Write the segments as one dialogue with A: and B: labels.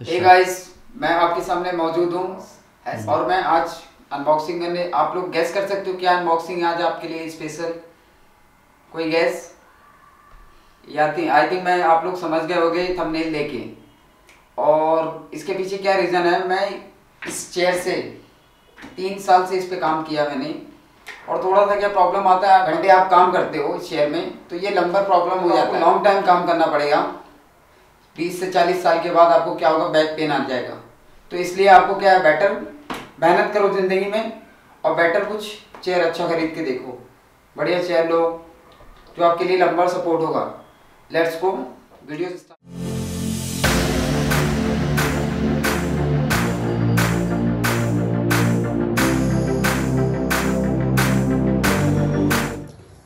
A: Hey guys मैं आपके सामने मौजूद हूँ। और मैं आज अनबॉक्सिंग करने आप लोग गैस कर सकते हो क्या अनबॉक्सिंग आज आपके लिए स्पेशल कोई गैस या आई थिंक मैं आप लोग समझ गए होंगे थंबनेल लेके। और इसके पीछे क्या रीज़न है? मैं इस चेयर से तीन साल से इस पे काम किया मैंने। और थोड़ा सा क्या प्रॉब्लम आता है? घंटे आप काम करते हो इस चेयर में तो ये लंबर प्रॉब्लम हो जाता है। लॉन्ग टाइम काम करना पड़ेगा। बीस से चालीस साल के बाद आपको क्या होगा? बैक पेन आ जाएगा। तो इसलिए आपको क्या है? बेटर मेहनत करो ज़िंदगी में और बेटर कुछ चेयर अच्छा खरीद के देखो। बढ़िया चेयर लो, जो आपके लिए लंबा सपोर्ट होगा। Let's go video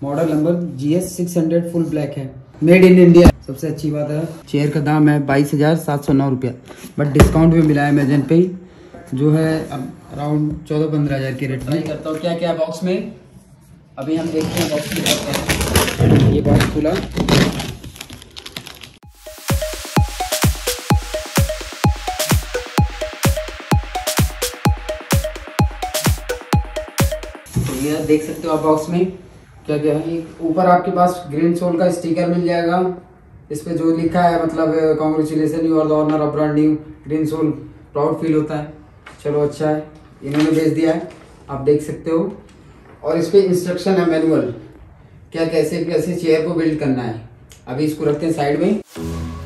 A: model number G S six hundred full black है। मेड इन इंडिया सबसे अच्छी बात है। चेयर का दाम है बाईस हज़ार सात सौ नौ रुपया। बट डिस्काउंट भी मिला है अमेजन पे जो है अब अराउंड चौदह पंद्रह हज़ार के रेट में। करता हूँ क्या क्या बॉक्स में? अभी हम देखते हैं बॉक्स में ये बॉक्स खुला। तो देख सकते हो आप बॉक्स में क्या क्या है ऊपर आपके पास ग्रीन सोल का स्टिकर मिल जाएगा। इस पर जो लिखा है मतलब congratulations you are the owner of new Green Soul proud feel होता है। चलो अच्छा है। इन्होंने भेज दिया है। आप देख सकते हो। और इस पर इंस्ट्रक्शन है मैनुअल क्या कैसे कैसे चेयर को बिल्ड करना है। अभी इसको रखते हैं साइड में।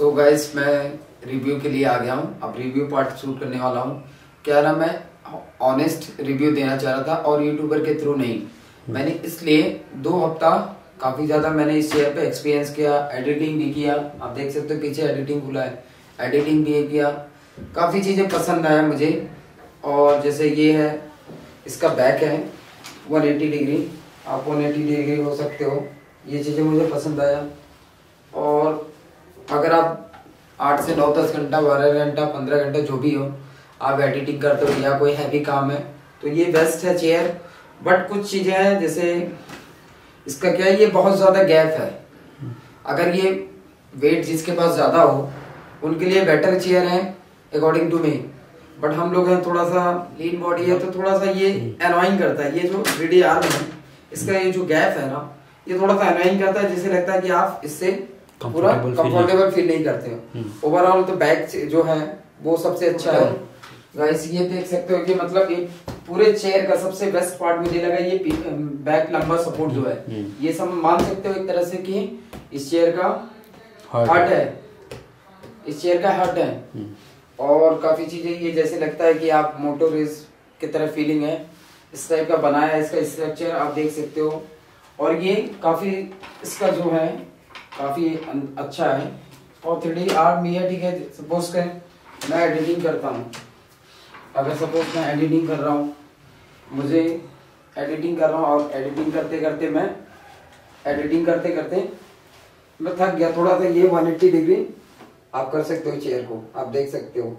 A: सो so गाइस मैं रिव्यू के लिए आ गया हूँ। अब रिव्यू पार्ट शूट करने वाला हूँ। क्या ना मैं ऑनेस्ट रिव्यू देना चाह रहा था और यूट्यूबर के थ्रू नहीं। मैंने इसलिए दो हफ़्ता काफ़ी ज़्यादा मैंने इस चेयर पे एक्सपीरियंस किया एडिटिंग भी किया। आप देख सकते हो पीछे एडिटिंग खुला है। एडिटिंग भी किया। काफ़ी चीज़ें पसंद आया मुझे। और जैसे ये है, इसका बैक है 180 डिग्री आप 180 डिग्री हो सकते हो। ये चीज़ें मुझे पसंद आया। और अगर आप आठ से नौ, दस घंटा बारह घंटा, पंद्रह घंटा जो भी हो, आप एडिटिंग करते हो या कोई हैवी काम है तो ये बेस्ट है चेयर बट कुछ चीज़ें हैं, जैसे इसका क्या है, ये बहुत ज़्यादा गैप है। अगर ये वेट जिसके पास ज़्यादा हो, उनके लिए बेटर चेयर है अकॉर्डिंग टू मी बट हम लोग हैं थोड़ा सा लीन बॉडी है तो थोड़ा सा ये अनोइंग करता है। ये जो थ्री आर्म है इसका ये जो गैप है ना, ये थोड़ा सा अनोइंग करता है, जिसे लगता है कि आप इससे पूरा कंफर्टेबल फील नहीं करते हो। Overall hmm. तो बैक जो है वो सबसे अच्छा है। गाइस ये देख सकते हो कि मतलब ये पूरे चेयर का सबसे बेस्ट पार्ट मुझे लगा ये बैक लंबा सपोर्ट जो है।
B: हम्म।
A: ये सब मान सकते हो एक तरह से कि इस चेयर का हट है। इस चेयर का हट है।
B: हम्म।
A: और काफ़ी चीज़ें ये जैसे लगता है कि आप मोटो रेस की तरह फीलिंग है। इस टाइप का बनाया है इसका स्ट्रक्चर आप देख सकते हो। और ये काफ़ी इसका जो है काफ़ी अच्छा है। और थ्री डी आर्ट भी है, ठीक है। सपोज़ कर मैं एडिटिंग करता हूँ। अगर सपोज़ मैं एडिटिंग कर रहा हूँ, मुझे एडिटिंग कर रहा हूँ और एडिटिंग करते करते मैं एडिटिंग करते करते मैं थक गया। थोड़ा सा ये 180 डिग्री आप कर सकते हो चेयर को। आप देख सकते हो।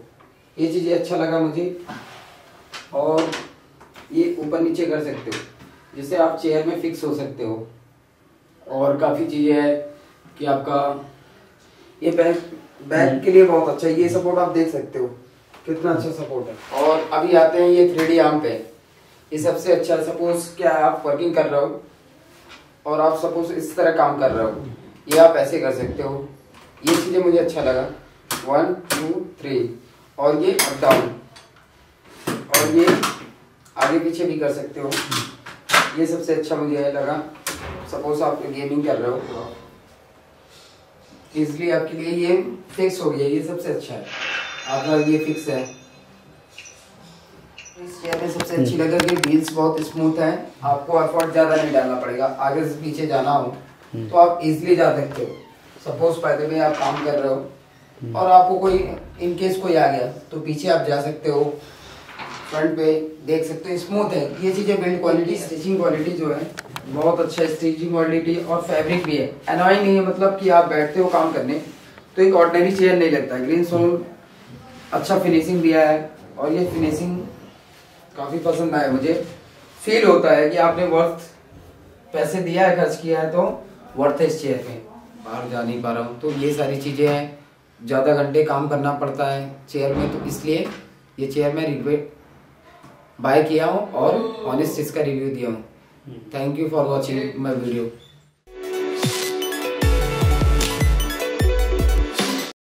A: ये चीज़ें अच्छा लगा मुझे। और ये ऊपर नीचे कर सकते हो, जिससे आप चेयर में फिक्स हो सकते हो। और काफ़ी चीज़ें है। कि आपका ये बैक बैक के लिए बहुत अच्छा है। ये सपोर्ट आप देख सकते हो। कितना अच्छा सपोर्ट है। और अभी आते हैं ये थ्री आर्म पे। ये सबसे अच्छा सपोज़ क्या है, आप वर्किंग कर रहे हो और आप सपोज़ इस तरह काम कर रहे हो। ये आप ऐसे कर सकते हो। ये चीज़ें मुझे अच्छा लगा। वन टू थ्री और ये अप डाउन और ये आगे पीछे भी कर सकते हो। ये सबसे अच्छा मुझे लगा। सपोज़ आप गेमिंग कर रहे हो। इसलिए आपके लिए ये फिक्स हो गया ये सबसे अच्छा है। आपका ये फिक्स है। इस चेयर में सबसे अच्छी लगा कि व्हील्स बहुत स्मूथ है। आपको एफर्ट ज़्यादा नहीं डालना पड़ेगा। आगे से पीछे जाना हो तो आप इजीली जा सकते हो। सपोज़ फ़ायदे में आप काम कर रहे हो और आपको कोई इन केस कोई आ गया तो पीछे आप जा सकते हो। फ्रंट पे देख सकते हो स्मूथ है। ये चीज़ें बिल्ड क्वालिटी स्टिचिंग क्वालिटी जो है, बहुत अच्छा स्टिचिंग क्वालिटी और फैब्रिक भी है। एनॉइंग नहीं है मतलब कि आप बैठते हो काम करने तो एक ऑर्डिनरी चेयर नहीं लगता। ग्रीन सोन अच्छा फिनिशिंग दिया है और ये फिनिशिंग काफ़ी पसंद आया मुझे। फील होता है कि आपने वर्थ पैसे दिया है, खर्च किया है तो वर्थ है इस चेयर पे। बाहर जा नहीं पा रहा हूँ तो ये सारी चीज़ें हैं। ज़्यादा घंटे काम करना पड़ता है चेयर में तो इसलिए ये चेयर मैं रिग्रेट बाय किया हूँ और ऑनेस्ट इसका रिव्यू दिया हूँ। Thank you for watching my video